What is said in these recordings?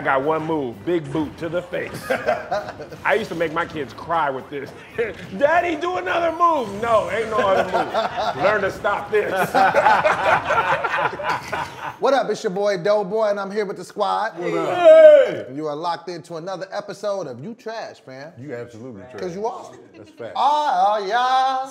I got one move, big boot to the face. I used to make my kids cry with this. Daddy, do another move. No, ain't no other move. Learn to stop this. What up? It's your boy Doboy, and I'm here with the squad. Hey! And you are locked into another episode of You Trash, man. You absolutely trash. Because you are. That's fact. Oh, ah, oh, ah, yeah.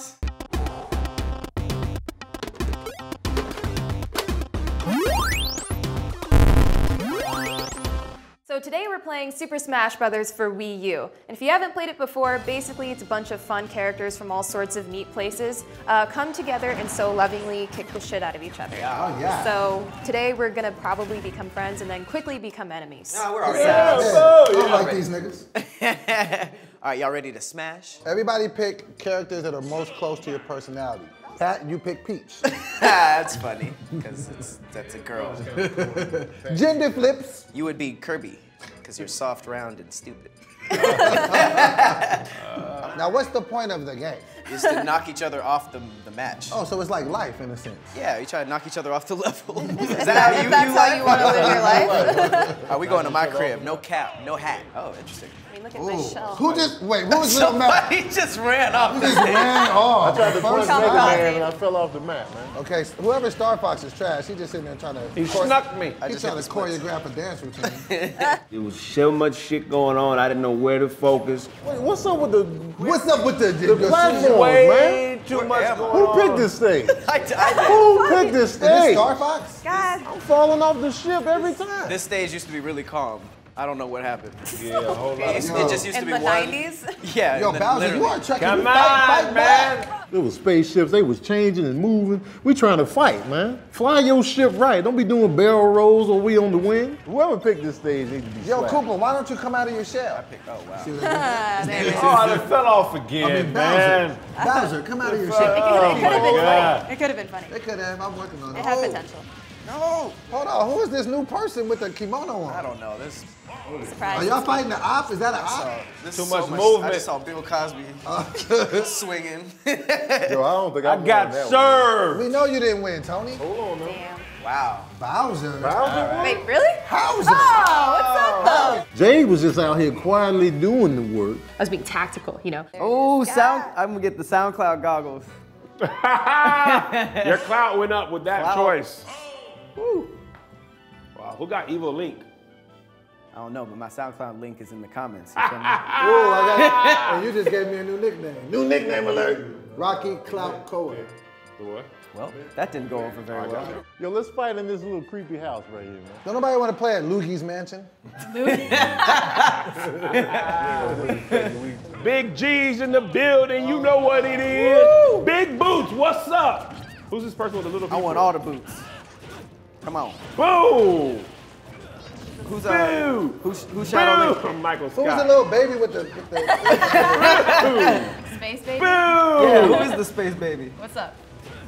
So today we're playing Super Smash Bros. for Wii U. And if you haven't played it before, basically it's a bunch of fun characters from all sorts of neat places uh, come together and so lovingly kick the shit out of each other. Yeah, Oh, yeah. So today we're gonna probably become friends and then quickly become enemies. No, we're already Yeah, Yeah, so, I like these niggas. All right, y'all ready to smash? Everybody pick characters that are most close to your personality. Pat, you pick Peach. That's funny, because it's that's a girl. Gender flips. You would be Kirby, because you're soft, round, and stupid. Now, what's the point of the game? Is to knock each other off the, the match. Oh, so it's like life in a sense. Yeah, you try to knock each other off the level. Is that how you, that's you how like? you wanna live your life. Are we going to my crib? No cap, no hat. Oh, interesting. I mean, look at my shell. Who just, wait, who was Little Mac? He just ran off the Just ran off. I tried to punch First Mega Kamikaze. Man and I fell off the map, man. Okay, so whoever Star Fox is trash, he just sitting there trying to. He snuck me. I He's just trying hit to the splits. choreograph a dance routine. There was so much shit going on, I didn't know where to focus. Wait, what's up with the What's up with the, the, the platform, Way man? too much am I? going Who on. picked this thing? I, I Who picked this Is this thing? Star Fox? God. I'm falling off the ship every time. This stage used to be really calm. I don't know what happened. Yeah, a whole lot It, it just used In to the be one. 90s? Yeah. Yo, and then Bowser, you literally- are trekking. Come you fight, on, fight man. back. There was spaceships, they was changing and moving. We trying to fight, man. Fly your ship right. Don't be doing barrel rolls or we on the wing. Whoever picked this stage needs to be Yo, slapped. Koopa, why don't you come out of your shell? Oh, wow. I there it is. Oh, I fell off again, I mean, man. Bowser. Uh-huh. Bowser, come out of your shell. It shell. could Oh have my been God. funny. It could have been funny. They could have. I'm working on it. It had Oh, potential. No, hold on. Who is this new person with the kimono on? I don't know. This. Surprise. Are y'all fighting the op? Is that an op? Too is much so I just saw Bill Cosby swinging. Yo, I don't think I I'm got going that served. We know you didn't win, Tony. Damn. wow. Bowser. Wait, really? Bowser. Oh, what's up, though? way. Jay was just out here quietly doing the work. I was being tactical, you know. Oh, sound! I'm gonna get the SoundCloud goggles. Your clout went up with that Clout. choice. Wow, who got Evil Link? I don't know, but my SoundCloud link is in the comments. You? Ooh, I got And you just gave me a new nickname. New nickname alert. Rocky Clout Coa. What? well, that didn't go over very well. Yo, let's fight in this little creepy house right here, man. Don't nobody want to play at Luigi's Mansion? Big G's in the building, you know what it is. Big Boots, what's up? Who's this person with the little I want all the boots. Come on. Boom! Who's Boo! uh? Who's who's Shadow Boom! Link? I'm Michael Who was the little baby with the, with the Space baby? Boom! Yeah, who is the space baby? What's up?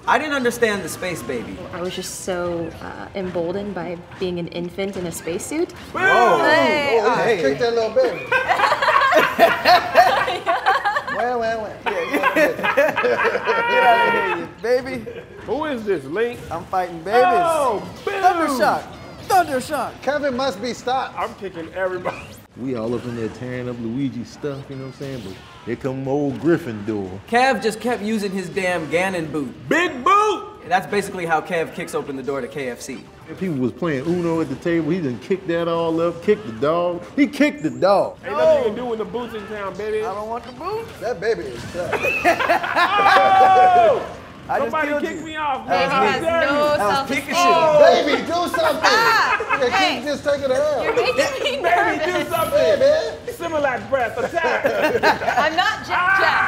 I didn't understand the space baby. I was just so uh, emboldened by being an infant in a spacesuit. Boom! Hey, Oh, hey. just kicked that little baby. well, well, well. Get out of here, baby. Who is this, Link? I'm fighting babies. Oh, boom! Thundershock. Thundershock. Kevin must be stopped. I'm kicking everybody. We all up in there tearing up Luigi's stuff, you know what I'm saying? But here come old Gryffindor. Kev just kept using his damn Ganon boot. Big Boot! And That's basically how Kev kicks open the door to KFC. If he was playing Uno at the table, he done kicked that all up, kicked the dog. He kicked the dog. Ain't nothing you can do when the boots in town, baby. I don't want the boot. That baby is tough. Oh! I just Somebody killed kick you. me off, That man. was How has dare no you? That was self-esteem. Pikachu. baby, do something. Ah, Yeah, hey. keep just taking it out. You're making me Baby, do something. Hey, man. Similac breath, attack. I'm not Jack Jack.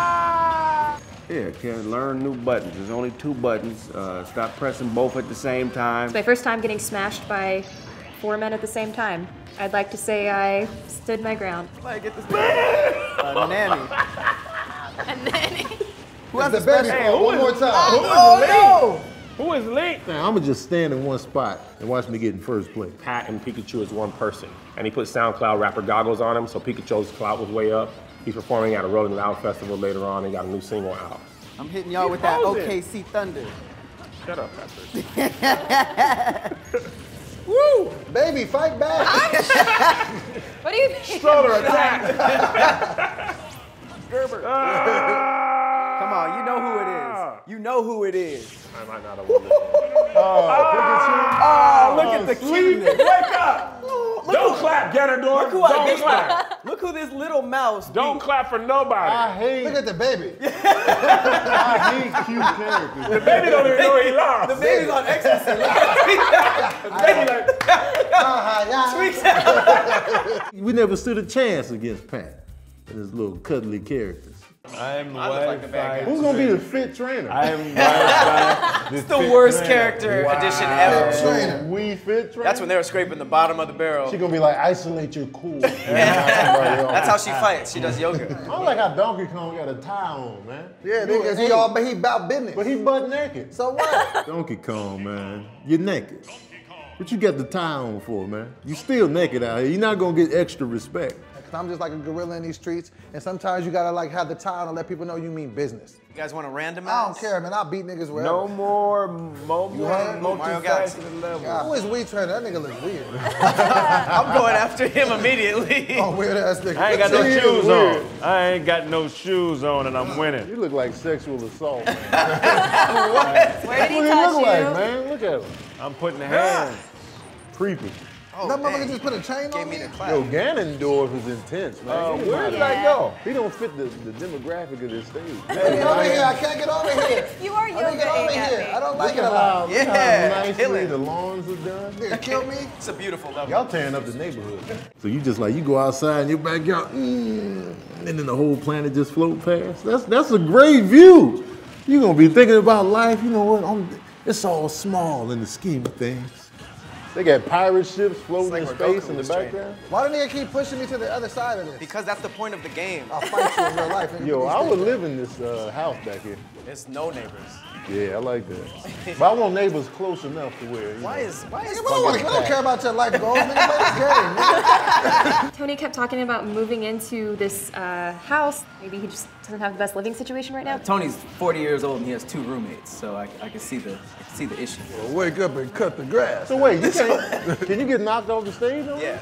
ah! Here, can learn new buttons. There's only two buttons. Uh, stop pressing both at the same time. It's my first time getting smashed by four men at the same time. I'd like to say I stood my ground. Somebody get this uh, nanny. And then Who has The the baby? Hey, one more is- time. Oh Who is Link? Now, I'ma just stand in one spot and watch me get in first place. Pat and Pikachu is one person, and he put SoundCloud rapper goggles on him, so Pikachu's clout was way up. He's performing at a Rolling Loud festival later on and got a new single out. I'm hitting y'all with that posing. OKC Thunder. Shut up, Patrick. Woo! Baby, fight back. What do you think? Stroller attack. Gerber. Ah. Come on, you know who it is. Ah. You know who it is. I might not have won this. Oh, look at ah, the cuteness. Wake up! Don't clap, Ganondorf. Look who Don't picked. clap. Look who this little mouse. Don't beat. clap for nobody. I hate, Look at the baby. I hate cute characters. the baby don't even know he lost. The baby's on ecstasy. The baby like, Ah, yeah. We never stood a chance against Pat and his little cuddly characters. I'm like the bad guy. Who's gonna be the fit trainer? I'm Wi-Fi. It's the worst character edition ever. Trainer. Wii Fit trainer. That's when they were scraping the bottom of the barrel. She gonna be like, isolate your cool. That's how she fights. She does yoga. I don't like how Donkey Kong got a tie on, man. Yeah, You niggas, an he all, but he about business. But he butt naked. so what? Donkey Kong, man. You're naked. What you got the tie on for, man? You still naked out here. You're not gonna get extra respect. Cause I'm just like a gorilla in these streets, and sometimes you gotta like have the tie on to let people know you mean business. You guys want to randomize? I don't care, man. I'll beat niggas wherever. No more mo- You heard? Mario Galaxy. multifaceted level. Who is Wii trainer? That nigga looks weird. I'm going after him immediately. oh, weird ass nigga. I ain't got no shoes on. I ain't got no shoes on and I'm winning. You look like sexual assault. Man. Where did he what he touch look you? like, man? Look at him. I'm putting the hands. Creepy. Oh, that motherfucker just put a chain Gave on me me. the clap. Yo, Ganondorf is intense, man. Uh, where don't- did I go? He don't fit the, the demographic of this stage. Get over here. I can't get over here. You are I can't get over here. me. I don't like Look it at a lot. how, look Yeah, how nicely killing. the lawns are done. Nigga, kill me. It's a beautiful level. Y'all tearing up the neighborhood. So you just like you go outside in your backyard, mm, and then the whole planet just float past. That's that's a great view. You're gonna be thinking about life. You know what? I'm, it's all small in the scheme of things. They got pirate ships floating like in space in the was background. Why do nigga keep pushing me to the other side of this? Because that's the point of the game. I'll fight you in real life. Yo, I would niggas- live in this uh, house back here. There's no neighbors. Yeah, I like that. but I want neighbors close enough to where. You Why know, is why is Nigga, we don't, we don't care about your life goals. Nigga, play this game. Nigga. Tony kept talking about moving into this uh, house. Maybe he just doesn't have the best living situation right now. Uh, Tony's 40 years old and he has two roommates, so I, I can see the I can see the issue. Wake up and cut the grass. So wait, you can't? can you get knocked off the stage? Though? yeah.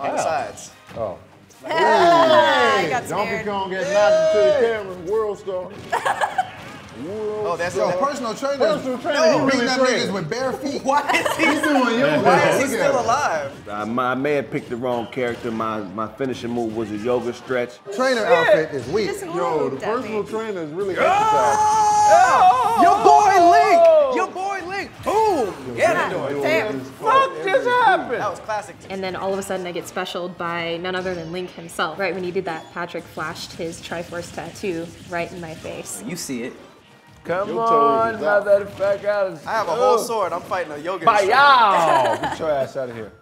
On the sides. Oh. I got Donkey. Kong got knocked into the camera. World star. Oh, that's Yo, that- personal trainer. Personal trainer, No, he beating really up trained. niggas with bare feet. Why is he, doing yoga. why is he still alive? Uh, I, I may have picked the wrong character. My my finishing move was a yoga stretch. Trainer outfit is weak. Yo, the personal me. trainer is really Oh, exercising. Your boy oh. Link! Your boy Link! Boom! Yeah, Damn. Fuck just happened. That was classic. And then all of a sudden I get specialed by none other than Link himself. Right when he did that, Patrick flashed his Triforce tattoo right in my face. You see it. Come Your toes on, is out. I have a whole sword. I'm fighting a yoga By y'all. Get your ass out of here.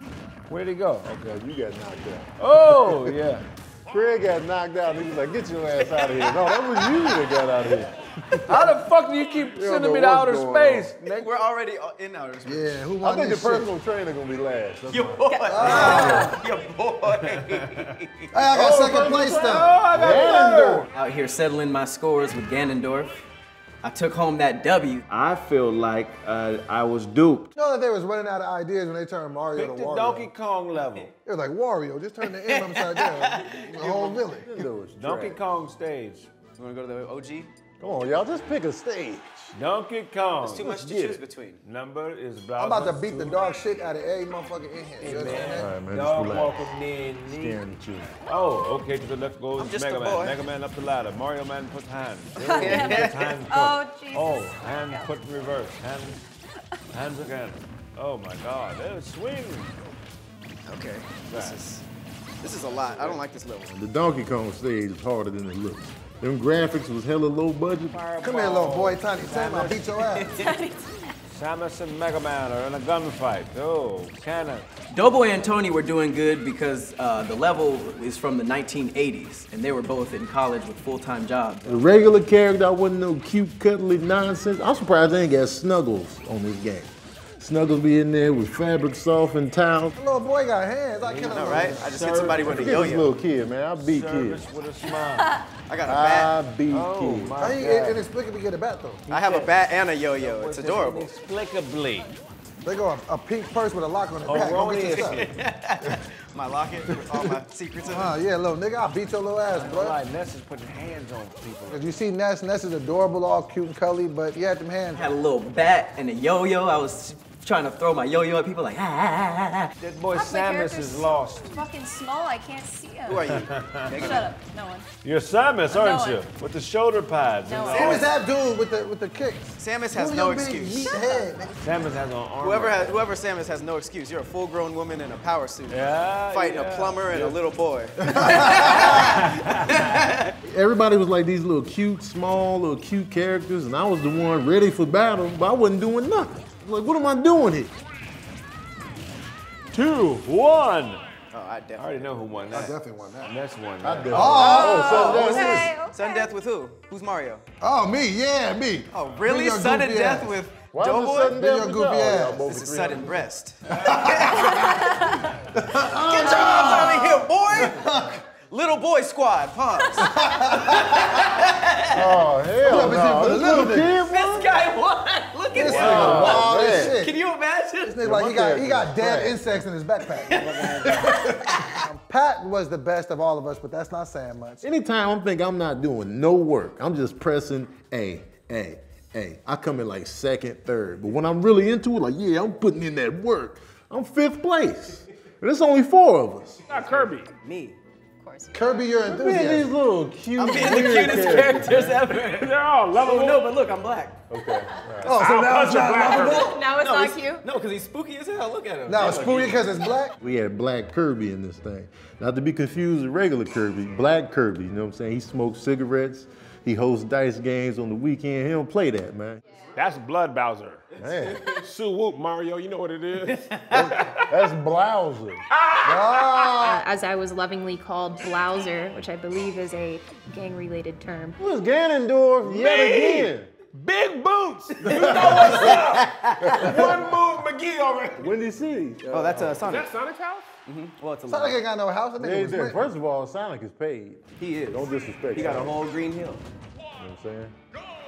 Where'd he go? Okay, you got knocked out. Oh, yeah. Kraig got knocked out. He was like, "Get your ass out of here." No, that was you that got out of here. How the fuck do you keep don't sending me to outer space? Nigga, we're already in outer space. Yeah, who wants this? I think the this shit? personal trainer gonna be last. That's Your mine. boy. Your boy. Hey, I got oh, second place Oh, though. I got third. Out here settling my scores with Ganondorf. I took home that W. I feel like uh, I was duped. You know that they was running out of ideas when they turned Mario Pick to the Wario. Donkey Kong level. It was like Wario, just turn the M upside down. The whole village. Donkey Kong stage. You wanna go to the OG? Come on, y'all, just pick a stage. Donkey Kong. There's too much to Get choose it. between. Number is I'm about to beat the dog shit out of every motherfucker in here. You understand All that? right, man, just Dog relax. walking in. Scaring the children. Oh, okay. To the left goes I'm just Mega a Man. Mega Man up the ladder. Mario Man puts hand. Oh, puts hand Oh, put. Jesus. Oh, hand put in reverse. Hand, hands again. Oh my God. There's swing. Okay. This is this is a lot. I don't like this level. The Donkey Kong stage is harder than it looks. Them graphics was hella low budget. Come here, little boy, Tiny Tim. I'll beat your ass. Samus and Mega Man are in a gunfight. Oh, cannon. Doboy and Tony were doing good because uh, the level is from the 1980s, and they were both in college with full-time jobs. The regular character, I wasn't no cute, cuddly nonsense. I'm surprised they ain't got Snuggles on this game. Snuggles be in there with fabric soft and towels. The little boy got hands. I kill him. All right. I just hit somebody with a Look at this yo-yo. little kid, man. I beat Service kids. with a smile. I got a I bat. beat Oh kids. How my you God. inexplicably get a bat though? I have a bat and a yo-yo. It's adorable. Inexplicably. They go a, a pink purse with a lock on it. Back, go get your stuff. My locket with all my secrets in it. Uh, yeah, little nigga, I'll beat your little ass, bro. Like Ness is putting hands on people. If you see Ness, Ness is adorable, all cute and cuddly, but he had them hands. Had a little bat and a yo-yo. I was trying to throw my yo-yo at people like, ah, ah, ah, ah. That boy Half Samus is lost. Fucking small, I can't see him. Who are you? Shut up, no one. You're Samus, aren't No you? one. With the shoulder pads. No and one. Who is that dude with the with the kicks? Samus has Who no excuse. meat? Samus has on armor. Whoever has, whoever Samus has no excuse. You're a full-grown woman in a power suit, Yeah, fighting yeah. a plumber and a little boy. Everybody was like these little cute, small, little cute characters, and I was the one ready for battle, but I wasn't doing nothing. Like, what am I doing here? Two, one. Oh, I I definitely. already know who won that. I definitely won that. Ness won I that. did. Oh, Okay, okay. Sudden death with who? Who's Mario? oh, me, yeah, me. Oh, really? your Sudden death ass. with Why was it Doboy? sudden death your goofy ass. This is sudden breast. Get your ass out of here, boy! Little boy squad, pause. Oh, hell no. for the This little little kid This guy won. Look This him. nigga wild as man. shit. Can you imagine? This nigga like he got he got dead Right. insects in his backpack. Um, Pat was the best of all of us, but that's not saying much. Anytime I'm thinking I'm not doing no work, I'm just pressing A, A, A. I come in like second, third. But when I'm really into it, like, yeah, I'm putting in that work, I'm fifth place. And it's only four of us. Not Kirby. Me. Kirby, your Man, these little cute, I'm being the cutest characters. characters ever. They're all Oh no, but look, I'm black. Okay. Oh, so now it's a not black lovable? Now it's No, not cute. No, because he's spooky as hell. Look at him. Now it's spooky because it's black. We had Black Kirby in this thing. Not to be confused with regular Kirby, Black Kirby, you know what I'm saying? He smokes cigarettes, he hosts dice games on the weekend. He don't play that, man. That's Blood Bowser. Man, Sue Whoop, Mario, you know what it is? that's Blouser. Uh, as I was lovingly called Blouser, which I believe is a gang-related term. Who's Ganondorf yet Me! again? Big boots. You know what's up. One move, McGee over. Is Windy City. Oh, that's uh, Sonic. that Sonic's house? Mm-hmm. Well, it's a Sonic ain't got no house. That They nigga ain't was First of all, Sonic is paid. He is. Don't disrespect He got a whole green hill. You know what I'm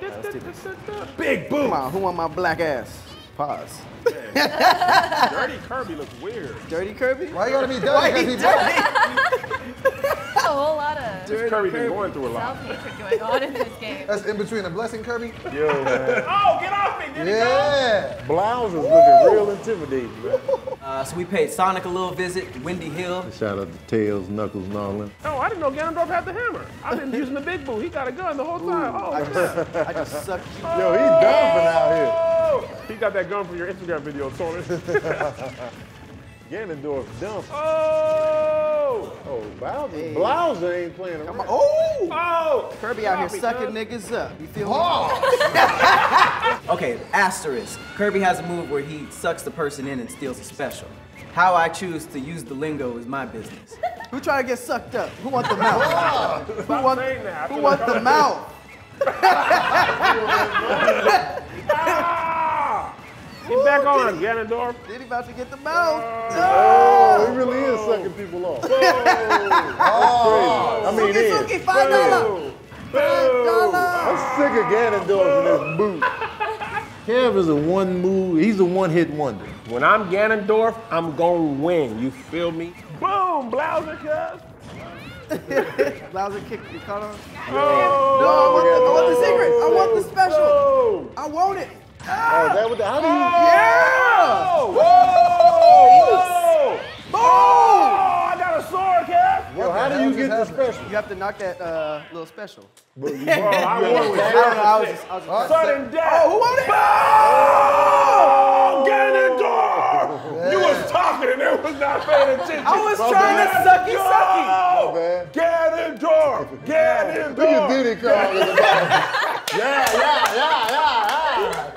saying? Big Come boots. on, who want my black ass? Pause. Dirty Kirby looks weird. Dirty Kirby? Why you gotta be dirty? Because he black. A whole lot of This Kirby been going through a lot. self-hatred going on in this game. That's in between a blessing, Kirby. Yo, man. Oh, get off me. Did he go? Yeah. Blouser's looking real intimidating, man. Uh, so we paid Sonic a little visit, Windy Hill. Shout out to Tails, Knuckles, and all them. Oh, I didn't know Ganondorf had the hammer. I've been using the big boo. He got a gun the whole time. Oh, I just, I just sucked you. Yo, he's dumping out here. Oh, he got that gun from your Instagram video, Tony. Ganondorf dumping. oh, Oh, Bowser. Blouser ain't playing around. Oh! oh, Kirby out here sucking cuz. niggas up. You feel me? Oh. Okay, asterisk. Kirby has a move where he sucks the person in and steals a special. How I choose to use the lingo is my business. Who trying to get sucked up? Who want the mouth? who Stop want, saying that. Who feel want the mouth? Ah! Get back on, Ganondorf. Did he about to get the mouth. Oh, he really is sucking people off. oh, I mean, Suki, in. Suki, five dollar. Boo. I'm sick of Ganondorf in this boot. Kev is a one move. He's a one hit wonder. When I'm Ganondorf, I'm gonna win. You feel me? Boom, Blouser, cuz. Bowser kicked you caught on. Oh, No, I want, the, I want the secret. I want the special. Oh, I want it. Oh, is that what the, how do you? yeah! Whoa! Whoa! Oh, I got a sword, cuz. Yo, how do you get the special? You have to knock that uh, little special. Bro, I won with I don't. I was just, I was just Sudden death. Oh, who won it? Oh, Ganondorf! You was talking and it was not paying attention. I was trying to sucky sucky. Oh, Ganondorf! Look Ganondorf! at Diddy Kong in the back. Yeah, yeah, yeah, yeah, yeah.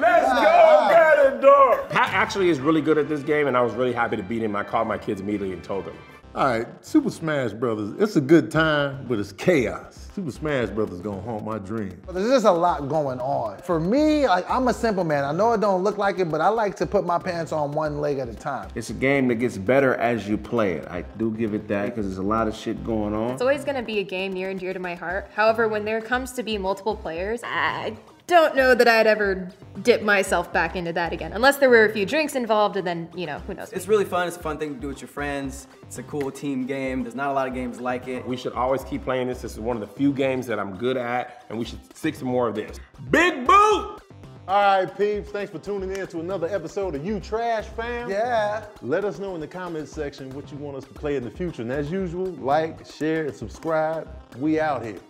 Let's go, Ganondorf! Pat actually is really good at this game, and I was really happy to beat him. I called my kids immediately and told them. All right, Super Smash Brothers. It's a good time, but it's chaos. Super Smash Brothers gonna haunt my dream. There's just a lot going on. For me, like I'm a simple man. I know it don't look like it, but I like to put my pants on one leg at a time. It's a game that gets better as you play it. I do give it that because there's a lot of shit going on. It's always going to be a game near and dear to my heart. However, when there comes to be multiple players, I don't know that I'd ever dip myself back into that again, unless there were a few drinks involved, and then you know who knows. It's really fun. It's a fun thing to do with your friends. It's a cool team game. There's not a lot of games like it. We should always keep playing this. This is one of the few games that I'm good at, and we should stick some more of this. Big boot! All right, peeps, thanks for tuning in to another episode of You Trash Fam. Yeah. Let us know in the comments section what you want us to play in the future. And as usual, like, share, and subscribe. We out here.